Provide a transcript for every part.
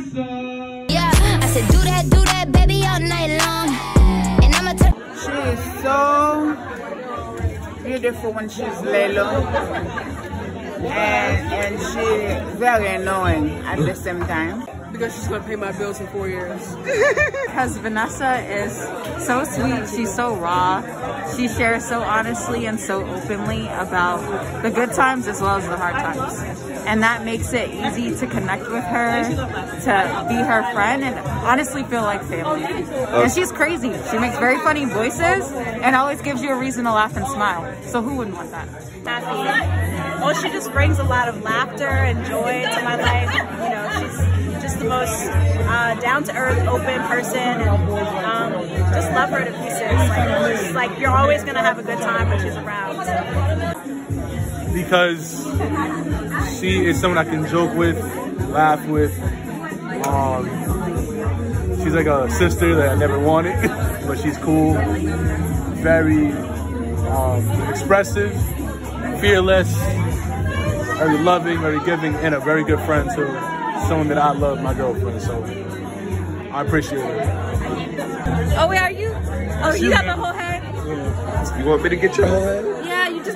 Yeah, I said do that, do that, baby, all night long. And I'ma She is so beautiful when she's lelo, And and she very annoying at the same time. Because she's gonna pay my bills in four years. because Vanessa is so sweet, she's so raw. She shares so honestly and so openly about the good times as well as the hard times. And that makes it easy to connect with her, to be her friend, and honestly feel like family. And she's crazy. She makes very funny voices and always gives you a reason to laugh and smile. So who wouldn't want that? Happy. Well, she just brings a lot of laughter and joy to my life. You know, she's just the most uh, down-to-earth, open person, and um, just love her to pieces. Like, it's like you're always gonna have a good time when she's around. Because she is someone I can joke with, laugh with. Um, she's like a sister that I never wanted, but she's cool, very um, expressive, fearless, very loving, very giving, and a very good friend too. Someone that I love, my girlfriend. So I appreciate it. Oh, wait, are you? Oh, you got my whole head? You want me to get your whole head?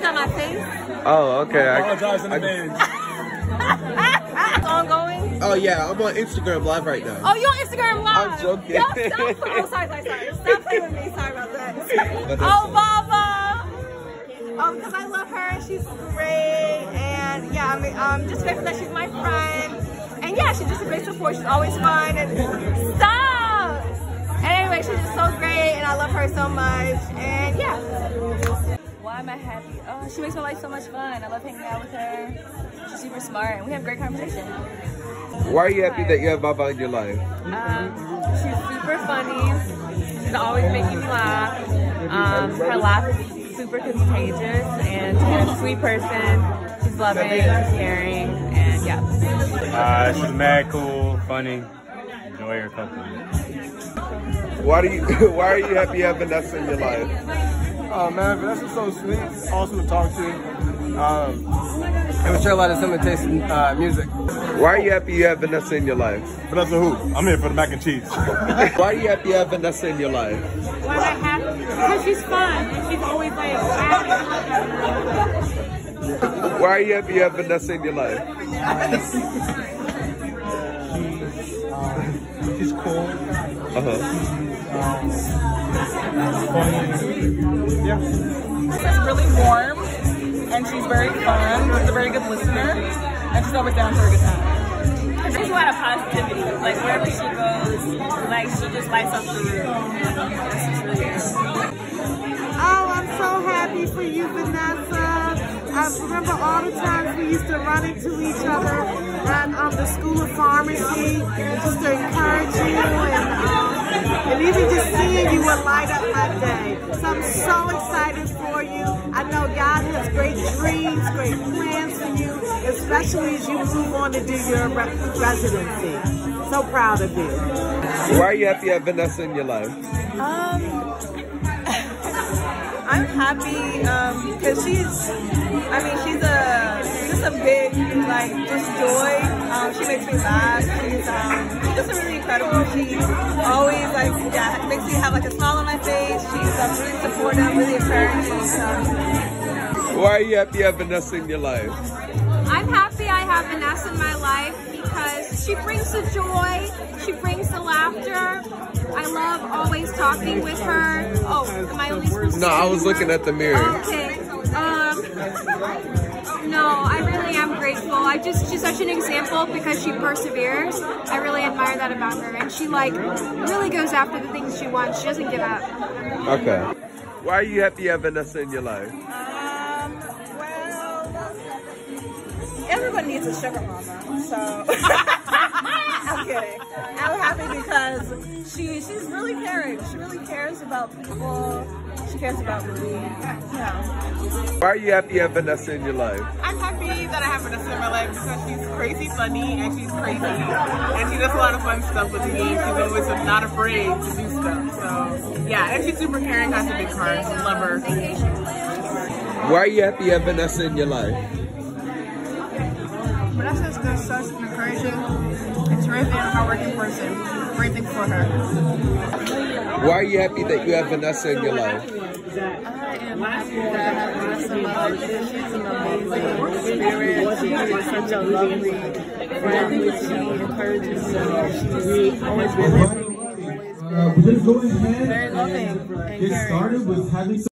Yeah, you my face. Oh, okay. I apologize in advance. Ongoing. Oh yeah, I'm on Instagram live right now. Oh, you're on Instagram Live? I'm joking. Yo, stop. Oh, sorry, sorry, sorry. Stop playing with me. Sorry about that. Oh, Baba. Um, because I love her. And she's great. And yeah, I mean, um, just grateful that she's my friend. And yeah, she's just a great support. She's always fun. And stop. And anyway, she's just so great. And I love her so much. And yeah. Why am I happy? Oh, she makes my life so much fun. I love hanging out with her. She's super smart and we have great conversation. Why are you happy that you have Baba in your life? Um, she's super funny. She's always making me laugh. Um, her laugh is super contagious and she's a sweet person. She's loving, she's caring, and yeah. Uh, she's mad cool, funny. Enjoy her company. Why do you Why are you happy you have Vanessa in your life? Oh man, Vanessa's so sweet, awesome to talk to. Um, and we share a lot of similar tastes in uh, music. Why are you happy you have Vanessa in your life? Vanessa who? I'm here for the mac and cheese. Why are you happy you have Vanessa in your life? Why am I happy? Because she's fun. And she's always like happy. Why are you happy you have Vanessa in your life? She's cool. Uh-huh. Yeah. She's really warm and she's very fun. She's a very good listener and she's always down for a good time. There's a lot of positivity. Like wherever she goes, like she just lights up the room. Oh, I'm so happy for you, Vanessa. I remember all the times we used to run into each other at um, the School of Pharmacy just to encourage you and, and even just seeing you would light up my day. So I'm so excited for you. I know God has great dreams, great plans for you, especially as you move on to do your residency. So proud of you. Why are you happy you have Vanessa in your life? Um, I'm happy because she's, I mean, she's a just a big like just joy. Um, she makes me laugh. She's um, just really incredible. She always like yeah makes me have like a smile on my face. She's um, really supportive, really encouraging. So. Why are you happy you have Vanessa in your life? I'm happy I have Vanessa in my life because she brings the joy, she brings the laughter. I love always talking with her. Oh, am I only supposed to No, I was looking at the mirror. Okay. Um, no, I really am grateful. I just, she's such an example because she perseveres. I really admire that about her. And she like really goes after the things she wants. She doesn't give up. Okay. Why are you happy you have Vanessa in your life? Um, well, everyone needs a sugar mama, so. I'm kidding. I'm happy because she she's really caring. She really cares about people. She cares about me. Yeah. Why are you happy you have Vanessa in your life? I'm happy that I have Vanessa in my life because she's crazy funny and she's crazy and she does a lot of fun stuff with me. She's always not afraid to do stuff. So yeah, and she's super caring, has a big heart. Love her. Why are you happy you have Vanessa in your life? Vanessa's just such an encouraging and and hardworking person. great things for her. Why are you happy that you have Vanessa in your life? I am happy that I have Vanessa in my life. She's an amazing spirit. She is such a lovely friend. She encourages me. She's always been there for me. Always been very loving and Get caring. started with having